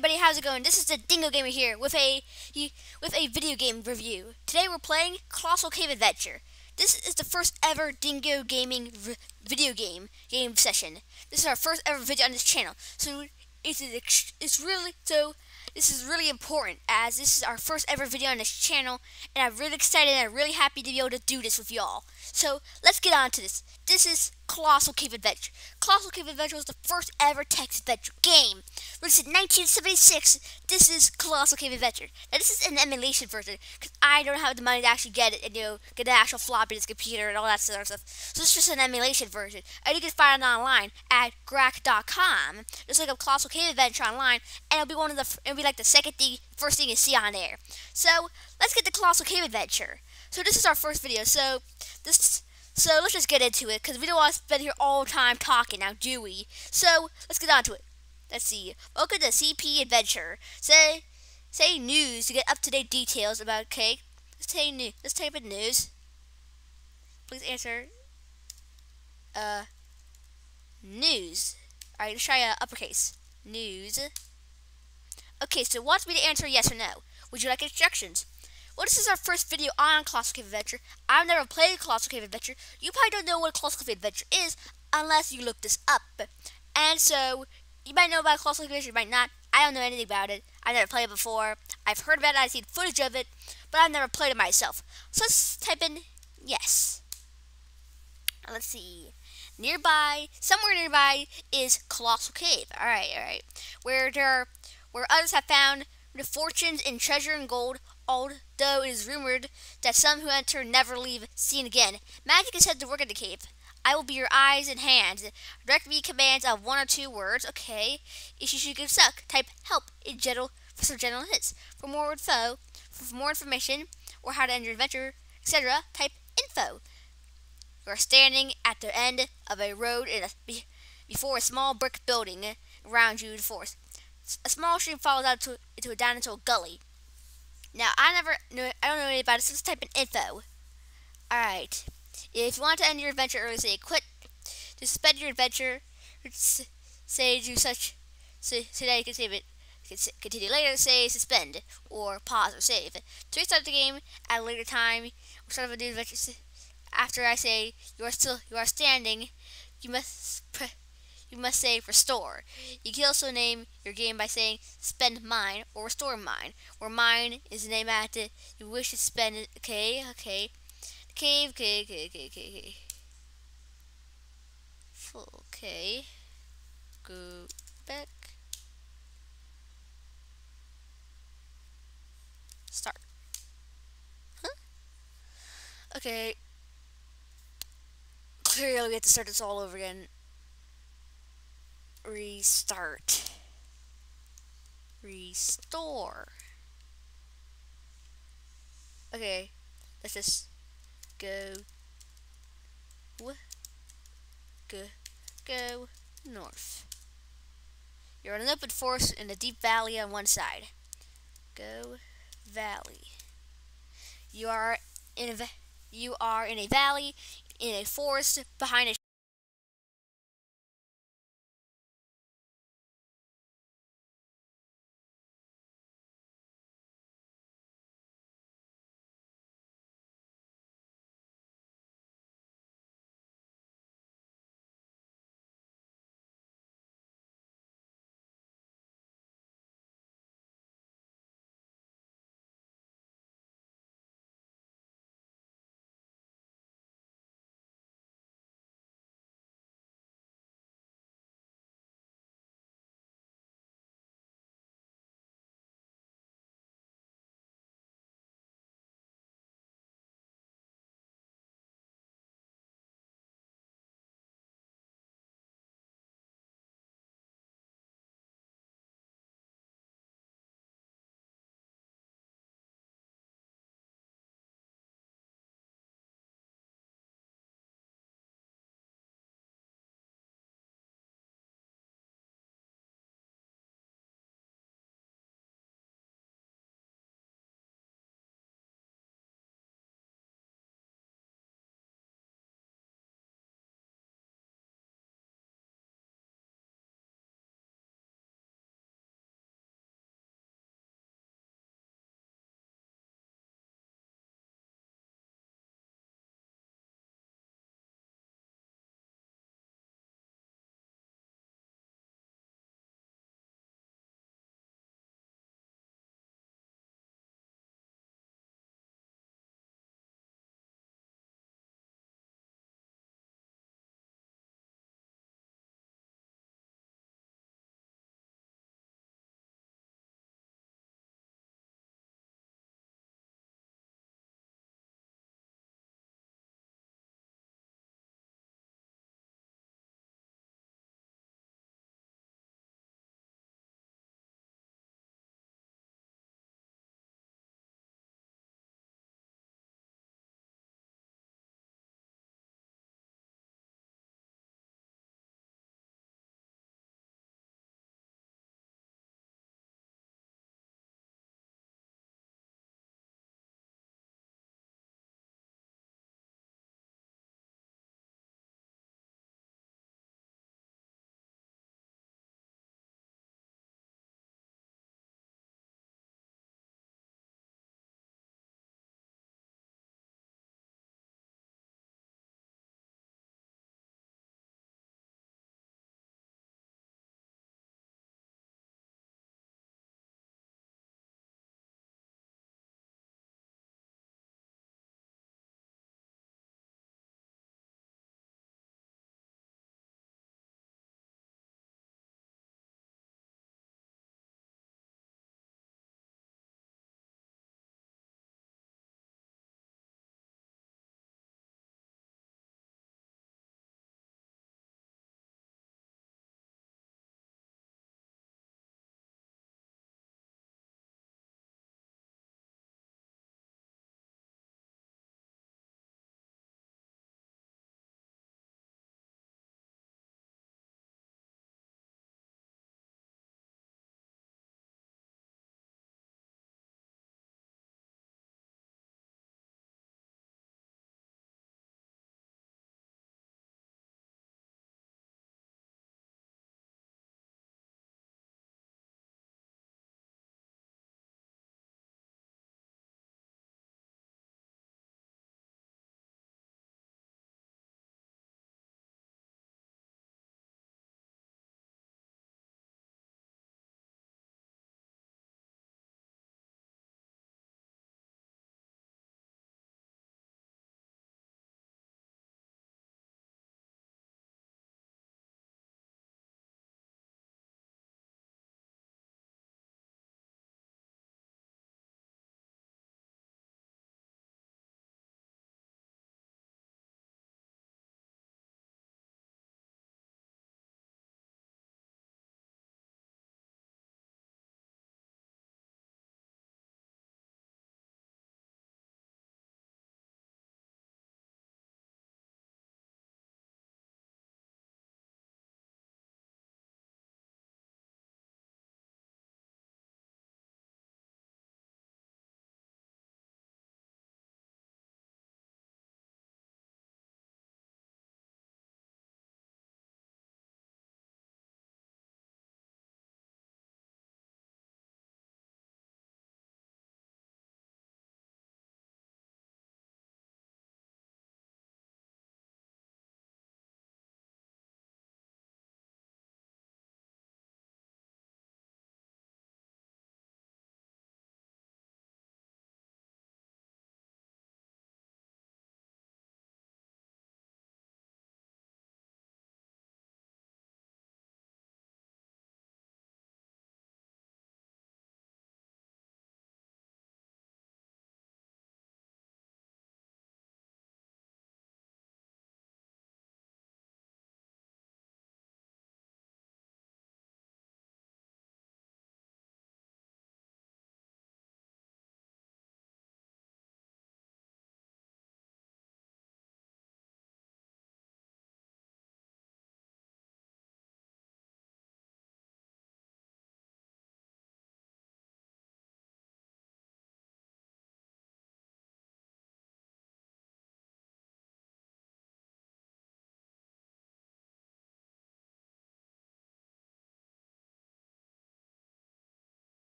everybody, how's it going? This is the Dingo Gamer here with a with a video game review. Today we're playing Colossal Cave Adventure. This is the first ever Dingo Gaming video game game session. This is our first ever video on this channel, so it's it's really so this is really important as this is our first ever video on this channel and I'm really excited and I'm really happy to be able to do this with y'all. So let's get on to this. This is Colossal Cave Adventure. Colossal Cave Adventure was the first ever text adventure game. Released in 1976. This is Colossal Cave Adventure. Now this is an emulation version because I don't have the money to actually get it and you know get the actual floppy disk computer and all that sort of stuff. So it's just an emulation version. And you can find it online at grack.com. Just look up Colossal Cave Adventure online and it'll be one of the it'll be like the second thing first thing you see on there. So let's get the Colossal Cave Adventure. So this is our first video. So this so let's just get into it, because we don't want to spend here all time talking now, do we? So let's get on to it. Let's see. Welcome to CP Adventure. Say say news to get up to date details about cake. Let's say news. Let's type in news. Please answer. Uh, news. All right, let's try uh, uppercase. News. Okay, so wants me to answer yes or no. Would you like instructions? Well, this is our first video on Colossal Cave Adventure. I've never played Colossal Cave Adventure. You probably don't know what Colossal Cave Adventure is unless you look this up. And so, you might know about Colossal Cave Adventure, you might not. I don't know anything about it. I've never played it before. I've heard about it, I've seen footage of it, but I've never played it myself. So let's type in yes. Let's see. Nearby, somewhere nearby, is Colossal Cave. Alright, alright. Where there are, where others have found the fortunes in treasure and gold although it is rumored that some who enter never leave seen again. Magic is said to work in the cave. I will be your eyes and hands. Direct me commands of one or two words. Okay. If you should get stuck, type help in general for some general hints. For more info, for more information, or how to end your adventure, etc., type info. You are standing at the end of a road in a, before a small brick building around you in forest. A small stream falls out into, into a, down into a gully. Now, I never know, I don't know anything about it, so let's type in info. Alright. If you want to end your adventure early, say quit. To suspend your adventure, say do such, say, say that you can save it. Continue later, say suspend, or pause, or save. To restart the game at a later time, or start a new adventure, after I say you are still, you are standing, you must you must say restore. You can also name your game by saying spend mine or restore mine, where mine is the name at it you wish to spend it. Okay, okay. Cave, okay, okay, okay, okay, okay. Okay. Go back. Start. Huh? Okay. Clearly we have to start this all over again restart, restore. Okay, let's just go, go, go north. You're in an open forest in a deep valley on one side. Go valley. You are in a you are in a valley in a forest behind a